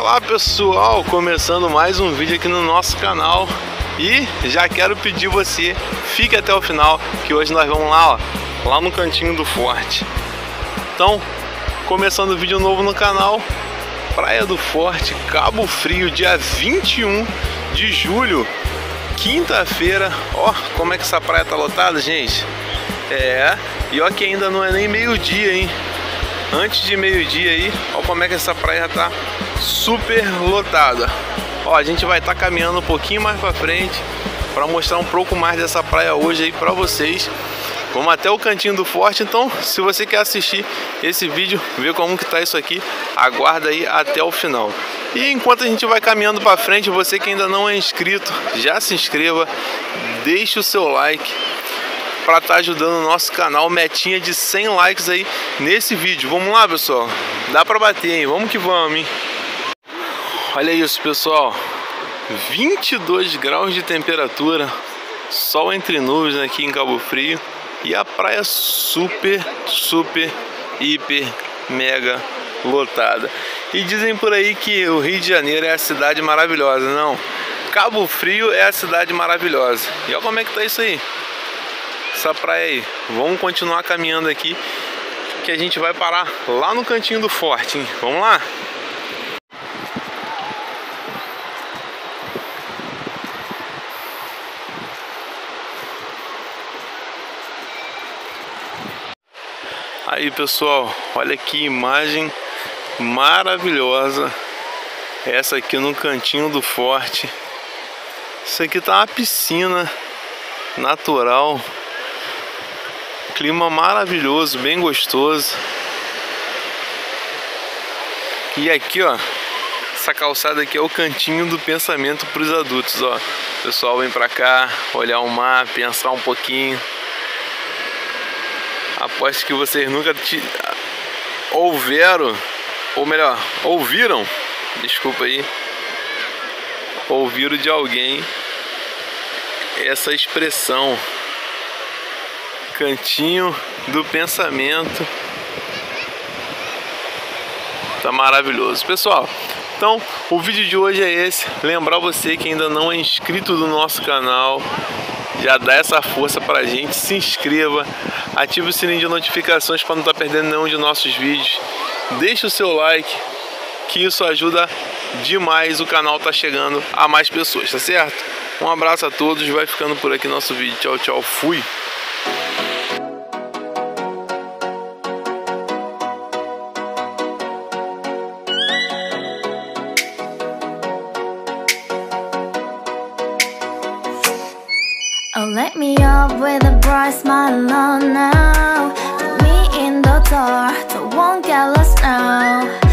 Olá pessoal, começando mais um vídeo aqui no nosso canal e já quero pedir você, fique até o final que hoje nós vamos lá, ó, lá no cantinho do forte. Então, começando o vídeo novo no canal, Praia do Forte, Cabo Frio, dia 21 de julho, quinta-feira. Ó, como é que essa praia tá lotada, gente? É, e ó que ainda não é nem meio-dia, hein? Antes de meio-dia aí, ó como é que essa praia tá super lotada. Ó, a gente vai estar tá caminhando um pouquinho mais para frente para mostrar um pouco mais dessa praia hoje aí para vocês. Vamos até o cantinho do forte, então se você quer assistir esse vídeo, ver como que tá isso aqui, aguarda aí até o final. E enquanto a gente vai caminhando para frente, você que ainda não é inscrito, já se inscreva, deixe o seu like para estar tá ajudando o nosso canal, metinha de 100 likes aí nesse vídeo. Vamos lá, pessoal? Dá para bater, hein? Vamos que vamos, hein? Olha isso, pessoal. 22 graus de temperatura, sol entre nuvens aqui em Cabo Frio e a praia super, super, hiper, mega lotada. E dizem por aí que o Rio de Janeiro é a cidade maravilhosa, não? Cabo Frio é a cidade maravilhosa. E olha como é que tá isso aí. Essa praia aí. Vamos continuar caminhando aqui que a gente vai parar lá no cantinho do forte, hein? Vamos lá? Aí pessoal, olha que imagem maravilhosa. Essa aqui no cantinho do forte. Isso aqui tá uma piscina natural. Clima maravilhoso, bem gostoso. E aqui ó Essa calçada aqui é o cantinho do pensamento para os adultos ó. O pessoal vem pra cá, olhar o mar, pensar um pouquinho Aposto que vocês nunca te... ou melhor, ouviram, desculpa aí, ouviram de alguém essa expressão, cantinho do pensamento. Tá maravilhoso. Pessoal, então o vídeo de hoje é esse. Lembrar você que ainda não é inscrito do nosso canal, já dá essa força pra gente, se inscreva, ative o sininho de notificações para não estar tá perdendo nenhum de nossos vídeos, deixe o seu like, que isso ajuda demais o canal tá chegando a mais pessoas, tá certo? Um abraço a todos, vai ficando por aqui nosso vídeo. Tchau, tchau, fui! Oh, me up with a bright smile on now. Put me in the dark, don't won't get lost now